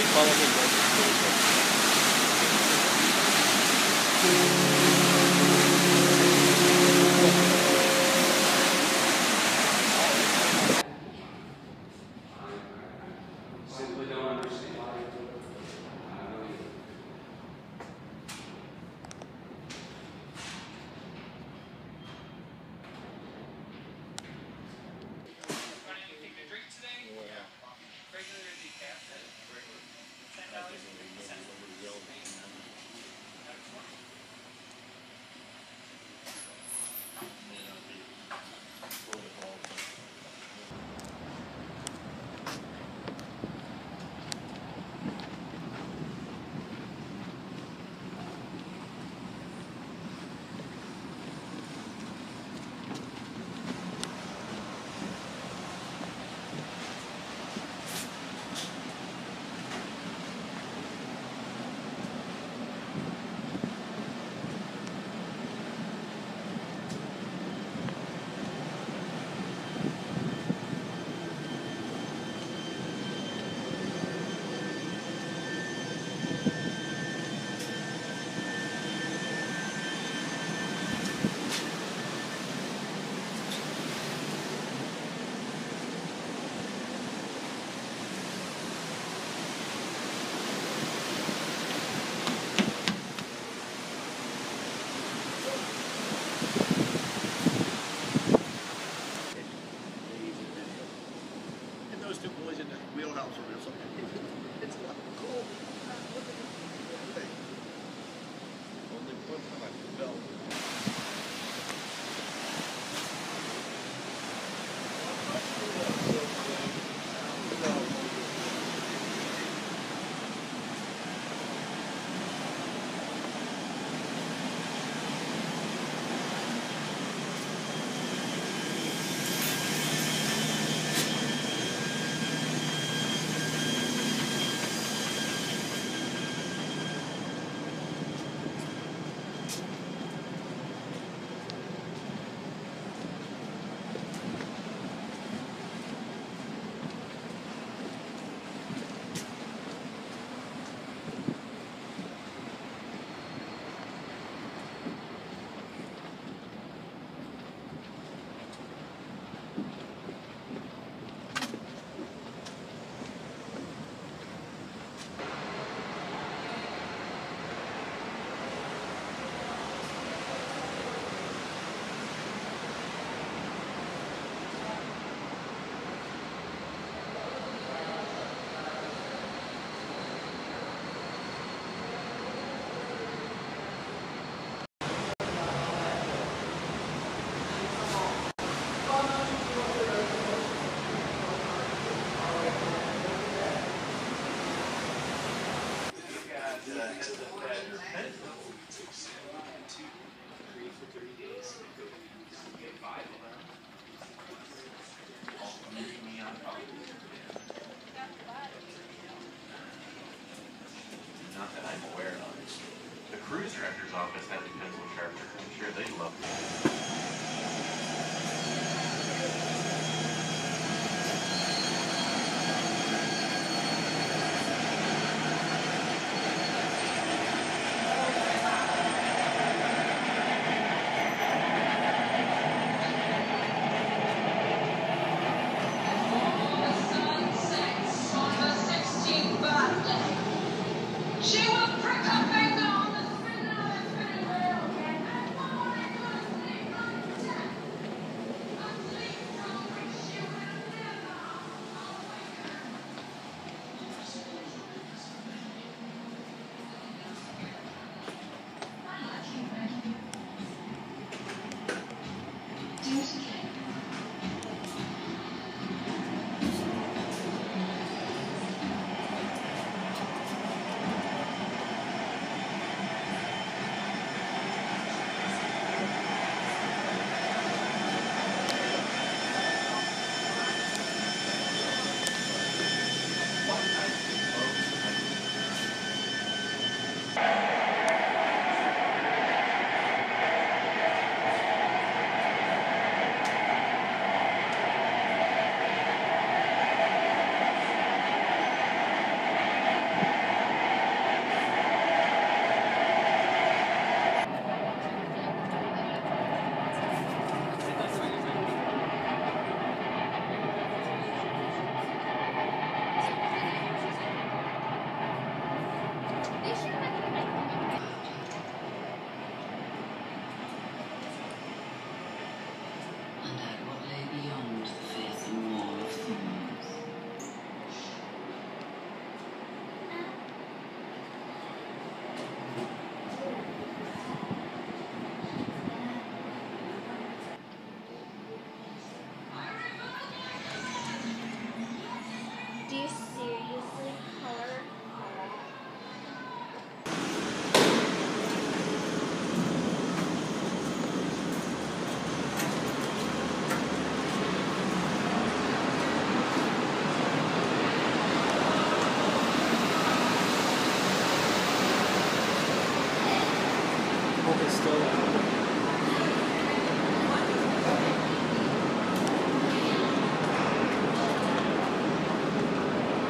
一般のに。And those two boys in the wheelhouse or something. It's lot cool. Look at the thing. Only one time I fell. Not that I'm aware of. The cruise director's office has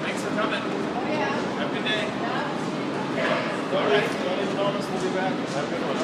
Thanks for coming. Oh, yeah. Have a good day. Yeah. All right, Tony Thomas will be back. Have a good one.